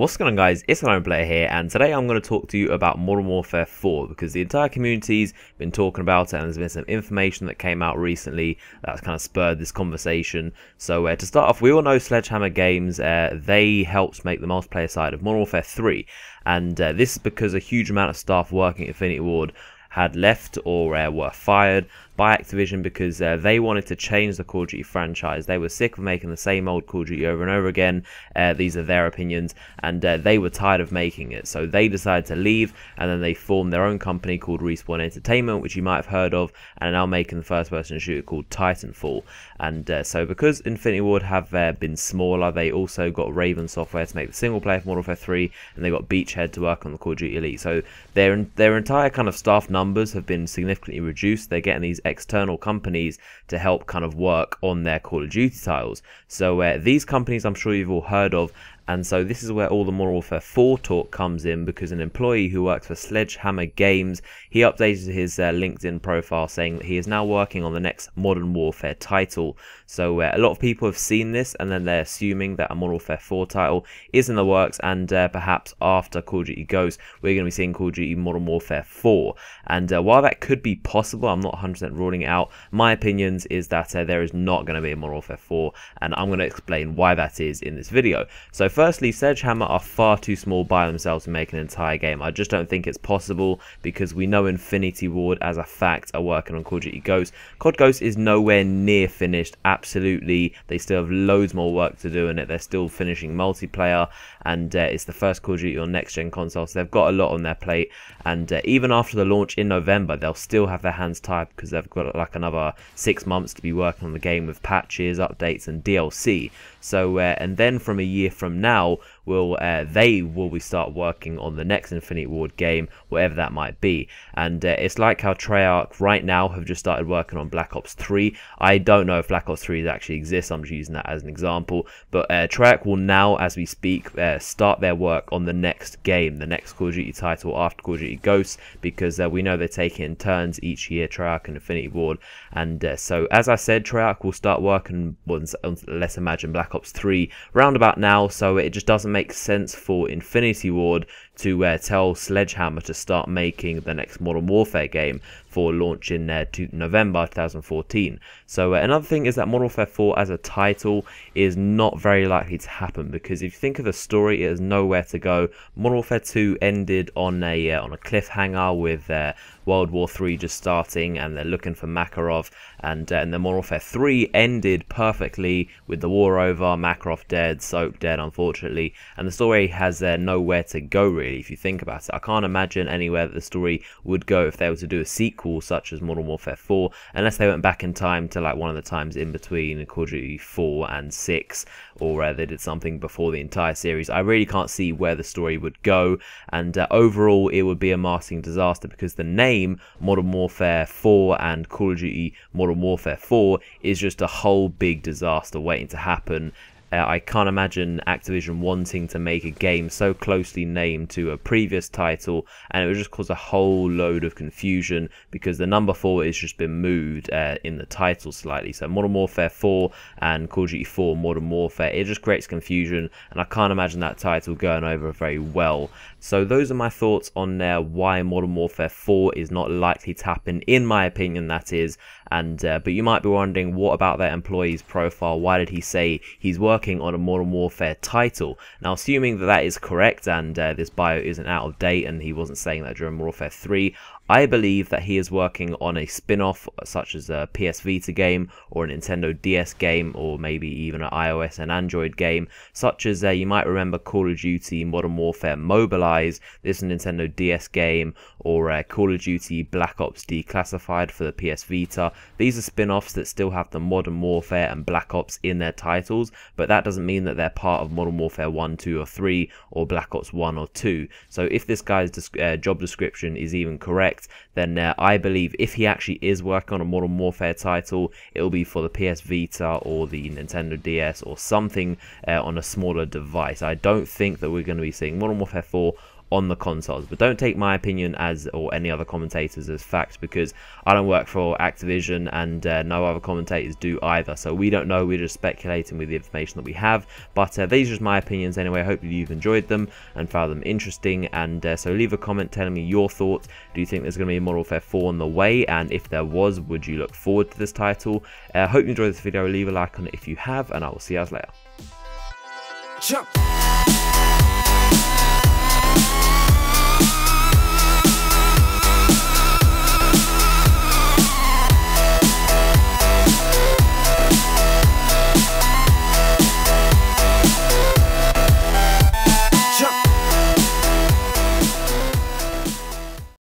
What's going on guys, it's Unknown Player here and today I'm going to talk to you about Modern Warfare 4 because the entire community's been talking about it and there's been some information that came out recently that's kind of spurred this conversation. So uh, to start off, we all know Sledgehammer Games, uh, they helped make the multiplayer side of Modern Warfare 3 and uh, this is because a huge amount of staff working at Infinity Ward had left or uh, were fired by Activision because uh, they wanted to change the Call of Duty franchise. They were sick of making the same old Call of Duty over and over again. Uh, these are their opinions, and uh, they were tired of making it. So they decided to leave, and then they formed their own company called Respawn Entertainment, which you might have heard of, and are now making the first-person shooter called Titanfall. And uh, so because Infinity Ward have uh, been smaller, they also got Raven Software to make the single-player for Modern Warfare 3, and they got Beachhead to work on the Call of Duty Elite. So their their entire kind of staff numbers have been significantly reduced. They're getting these external companies to help kind of work on their Call of Duty titles. So uh, these companies I'm sure you've all heard of and so this is where all the Modern Warfare 4 talk comes in because an employee who works for Sledgehammer Games, he updated his uh, LinkedIn profile saying that he is now working on the next Modern Warfare title. So uh, a lot of people have seen this and then they're assuming that a Modern Warfare 4 title is in the works and uh, perhaps after Call of Duty Ghosts, we're going to be seeing Call of Duty Modern Warfare 4. And uh, while that could be possible, I'm not 100% ruling it out. My opinions is that uh, there is not going to be a Modern Warfare 4 and I'm going to explain why that is in this video. So firstly, Sledgehammer are far too small by themselves to make an entire game. I just don't think it's possible because we know Infinity Ward as a fact are working on Call of Duty Ghosts. COD Ghosts is nowhere near finished, absolutely. They still have loads more work to do in it. They're still finishing multiplayer and uh, it's the first Call of Duty on next gen consoles. So they've got a lot on their plate and uh, even after the launch in November, they'll still have their hands tied because they've got like another six months to be working on the game with patches, updates and DLC. So, uh, and then from a year from now, now will uh, they will we start working on the next Infinity Ward game, whatever that might be. And uh, it's like how Treyarch right now have just started working on Black Ops 3. I don't know if Black Ops 3 actually exists. I'm just using that as an example. But uh, Treyarch will now, as we speak, uh, start their work on the next game, the next Call of Duty title after Call of Duty Ghosts, because uh, we know they're taking turns each year, Treyarch and Infinity Ward. And uh, so, as I said, Treyarch will start working on, let's imagine Black Ops 3 roundabout now. So it just doesn't make sense for Infinity Ward to uh, tell Sledgehammer to start making the next Modern Warfare game for launch in uh, November 2014. So uh, another thing is that Modern Warfare 4 as a title is not very likely to happen because if you think of the story, it has nowhere to go. Modern Warfare 2 ended on a uh, on a cliffhanger with uh, World War 3 just starting and they're looking for Makarov and, uh, and then Modern Warfare 3 ended perfectly with the war over, Makarov dead, Soap dead unfortunately and the story has nowhere to go really if you think about it. I can't imagine anywhere that the story would go if they were to do a sequel such as Modern Warfare 4 unless they went back in time to like one of the times in between Call of Duty 4 and 6 or uh, they did something before the entire series. I really can't see where the story would go and uh, overall it would be a marketing disaster because the name Modern Warfare 4 and Call of Duty Modern Warfare 4 is just a whole big disaster waiting to happen uh, I can't imagine Activision wanting to make a game so closely named to a previous title, and it would just cause a whole load of confusion because the number 4 has just been moved uh, in the title slightly. So Modern Warfare 4 and Call of Duty 4 Modern Warfare, it just creates confusion, and I can't imagine that title going over very well. So those are my thoughts on uh, why Modern Warfare 4 is not likely to happen, in my opinion, that is. And uh, but you might be wondering, what about that employee's profile? Why did he say he's working on a Modern Warfare title? Now, assuming that that is correct and uh, this bio isn't out of date and he wasn't saying that during Modern Warfare 3, I believe that he is working on a spin-off such as a PS Vita game or a Nintendo DS game or maybe even an iOS and Android game such as uh, you might remember Call of Duty Modern Warfare Mobilize, this Nintendo DS game or uh, Call of Duty Black Ops Declassified for the PS Vita. These are spin-offs that still have the Modern Warfare and Black Ops in their titles but that doesn't mean that they're part of Modern Warfare 1, 2 or 3 or Black Ops 1 or 2. So if this guy's uh, job description is even correct then uh, I believe if he actually is working on a Modern Warfare title, it'll be for the PS Vita or the Nintendo DS or something uh, on a smaller device. I don't think that we're going to be seeing Modern Warfare 4 on the consoles. But don't take my opinion as or any other commentators as fact because I don't work for Activision and uh, no other commentators do either. So we don't know. We're just speculating with the information that we have. But uh, these are just my opinions anyway. Hopefully you've enjoyed them and found them interesting. And uh, so leave a comment telling me your thoughts. Do you think there's going to be a Modern Warfare 4 on the way? And if there was, would you look forward to this title? I uh, hope you enjoyed this video. Leave a like on it if you have, and I will see you guys later. Jump.